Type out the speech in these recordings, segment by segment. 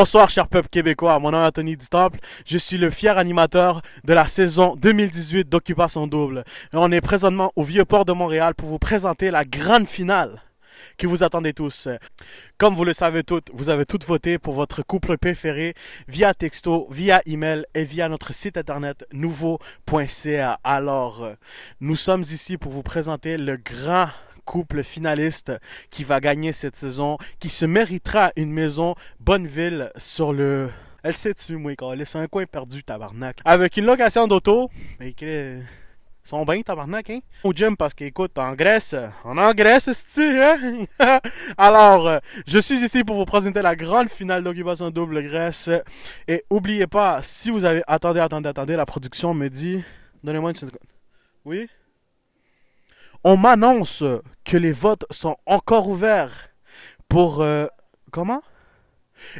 Bonsoir, cher peuple québécois. Mon nom est Anthony Temple. Je suis le fier animateur de la saison 2018 d'Occupation Double. Et on est présentement au Vieux-Port de Montréal pour vous présenter la grande finale que vous attendez tous. Comme vous le savez toutes, vous avez toutes voté pour votre couple préféré via texto, via email et via notre site internet nouveau.ca. Alors, nous sommes ici pour vous présenter le grand couple finaliste qui va gagner cette saison, qui se méritera une maison Bonneville sur le... Elle sait dessus, moi, c'est un coin perdu, tabarnak. Avec une location d'auto, mais ils sont bien, tabarnak, hein? Au gym, parce qu'écoute, en Grèce, on en Grèce, c'est hein? Alors, je suis ici pour vous présenter la grande finale d'Occupation Double Grèce. Et oubliez pas, si vous avez... Attendez, attendez, attendez, la production me dit... Donnez-moi une seconde. Oui? On m'annonce que les votes sont encore ouverts pour... Euh, comment?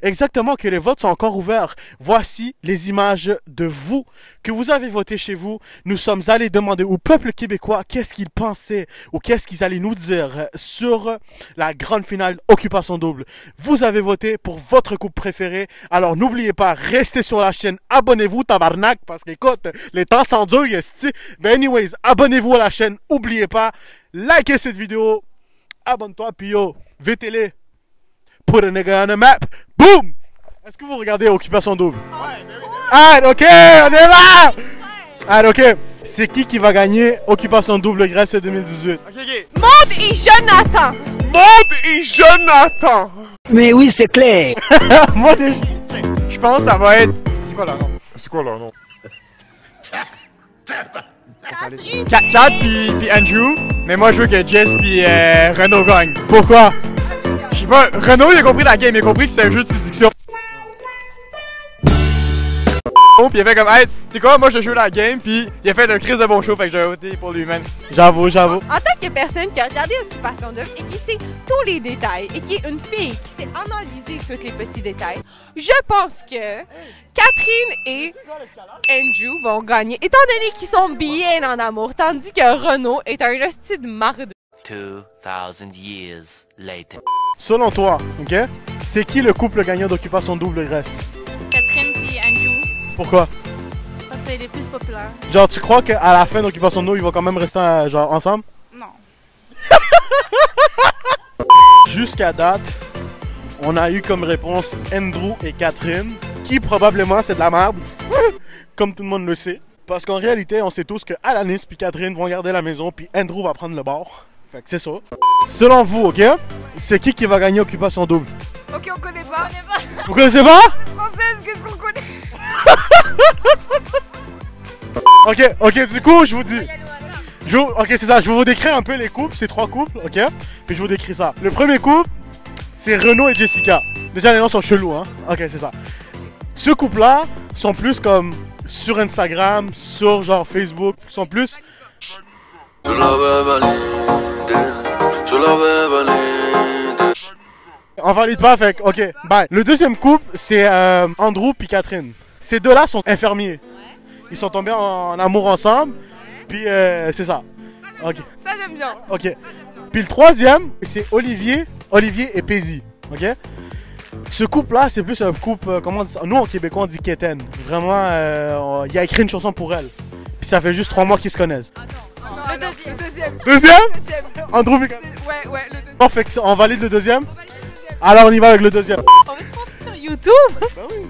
Exactement, que les votes sont encore ouverts. Voici les images de vous que vous avez voté chez vous. Nous sommes allés demander au peuple québécois qu'est-ce qu'ils pensaient ou qu'est-ce qu'ils allaient nous dire sur la grande finale Occupation Double. Vous avez voté pour votre coupe préférée. Alors n'oubliez pas, restez sur la chaîne, abonnez-vous tabarnak parce qu'écoute, les temps sont durs, Ben anyways, abonnez-vous à la chaîne. N'oubliez pas, likez cette vidéo, abonne-toi, puis yo, VTL put a nigga on a map. Boom! Est-ce que vous regardez Occupation Double? Ouais, Ah, ok, on est là! Ah, ok. C'est qui qui va gagner Occupation Double Grèce 2018? Ok, ok. Maud et Jonathan! Maud et Jonathan! Mais oui, c'est clair! Maud et Je pense que ça va être. C'est quoi leur nom? C'est quoi leur nom? Catherine! Kat puis Andrew. Mais moi, je veux que Jess puis euh, Renaud gagnent. Pourquoi? Pas, Renault il a compris la game, il a compris que c'est un jeu de séduction. Puis il a fait comme, hey, tu sais quoi, moi je joue la game, puis il a fait un crise de bon show, fait que j'ai voté pour lui-même. J'avoue, j'avoue. En tant que personne qui a regardé Occupation Double et qui sait tous les détails, et qui est une fille qui sait analyser tous les petits détails, je pense que Catherine et Andrew vont gagner, étant donné qu'ils sont bien en amour, tandis que Renault est un hostie de marde. 2000 years later. Selon toi, ok, c'est qui le couple gagnant d'Occupation Double Grèce Catherine et Andrew. Pourquoi? Parce que c'est les plus populaires. Genre, tu crois qu'à la fin d'Occupation Double, ils vont quand même rester euh, genre ensemble? Non. Jusqu'à date, on a eu comme réponse Andrew et Catherine, qui probablement c'est de la merde, comme tout le monde le sait. Parce qu'en réalité, on sait tous que Alanis puis Catherine vont garder la maison, puis Andrew va prendre le bord. Fait que c'est ça. Selon vous, ok C'est qui qui va gagner Occupation Double? Ok, on connaît pas. On connaît pas. Vous connaissez pas? Française, qu'est-ce qu'on connaît Ok, ok, du coup, je vous dis. Je vous- ok, c'est ça. Je vais vous décrire un peu les couples, ces trois couples, ok? Puis je vous décris ça. Le premier couple, c'est Renaud et Jessica. Déjà, les noms sont chelous, hein? Ok, c'est ça. Ce couple-là sont plus comme sur Instagram, sur genre Facebook, sont plus. L'avais validé. On valide pas, fait que, ok, bye. Le deuxième couple, c'est euh, Andrew puis Catherine. Ces deux-là sont infirmiers. Ils sont tombés en, en amour ensemble, puis euh, c'est ça. Ok, Ça, j'aime bien. ok. Puis le troisième, c'est Olivier, Olivier et Paisy, ok? Ce couple-là, c'est plus un couple, euh, comment on dit ça? Nous, en québécois, on dit quétaine. Vraiment, euh, il a écrit une chanson pour elle. Puis ça fait juste trois mois qu'ils se connaissent. Le deuxième. Le deuxième. Deuxième? deuxième. Andrew. Ouais, ouais, le deuxième. Bon, fait que on valide le deuxième? Alors on y va avec le deuxième. On va se montrer sur YouTube.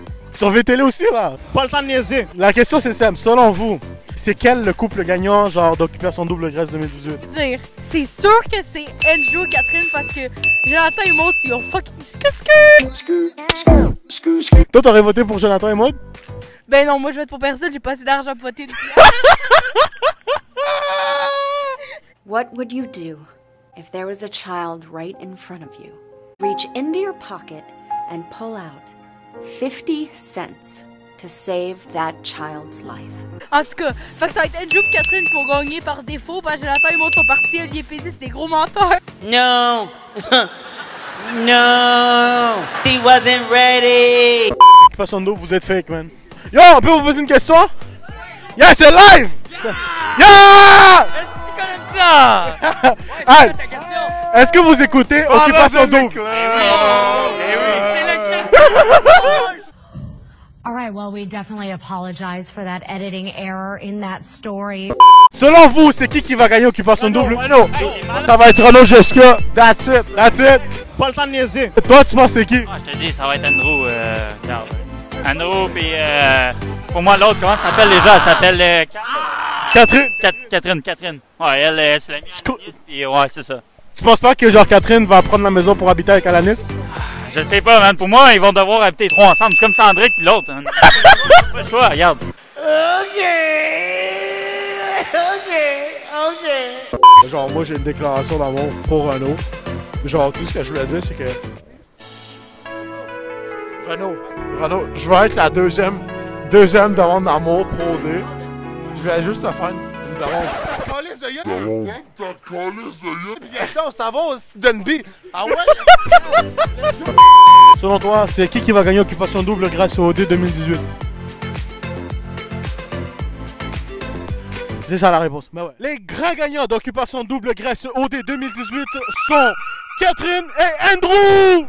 Sur VTL aussi, là. Pas le temps de niaiser. La question, c'est simple. Selon vous, c'est quel le couple gagnant, genre, d'Occupation Double Grèce 2018? Dire, c'est sûr que c'est Andrew Catherine parce que Jonathan et Maud, ils ont fucking scu. Toi, t'aurais voté pour Jonathan et Maud? Ben non, moi je vote pour personne, j'ai pas assez d'argent pour voter. What would you do if there was a child right in front of you? Reach into your pocket and pull out 50 cents to save that child's life. En tout cas, fait que ça va être Andrew et Catherine qui vont gagner par défaut parce que Jonathan et Maud sont partis, Olivier Pézis, c'est des gros menteurs. No! no! He wasn't ready! Occupation Double, vous êtes fake, man. Yo, on peut vous poser une question? Yeah, c'est live! Yeah! C'est comme ça! Hey, Est-ce que vous écoutez Occupation Double? All right, well, we definitely apologize for that editing error in that story. Selon vous, c'est qui qui va gagner Occupation Double? Renaud. Ça va être Renaud Jessica. That's it. That's it. Pas le temps de niaiser. Toi, tu penses c'est qui? Ah, je te dis, ça va être Andrew. Euh. Andrew, puis euh, pour moi, l'autre, comment ça s'appelle déjà? Elle s'appelle euh, Catherine. Cat- Catherine. Catherine. Ouais, elle, c'est la mienne. Puis ouais, c'est ça. Tu penses pas que genre Catherine va prendre la maison pour habiter avec Alanis? Je sais pas, man. Pour moi, ils vont devoir habiter trois ensemble. C'est comme Sandrick puis l'autre. hein. Pas le choix, regarde. Genre, moi, j'ai une déclaration d'amour pour Renaud. Genre, tout ce que je voulais dire, c'est que. Renaud, Renaud, je vais être la deuxième, deuxième demande d'amour pour OD. Je voulais juste te faire une, une demande. on s'en va au Denby. Ah ouais? Selon toi, c'est qui qui va gagner Occupation Double grâce au OD 2018? C'est ça la réponse. Ben ouais. Les grands gagnants d'Occupation Double grâce au OD 2018 sont Catherine et Andrew!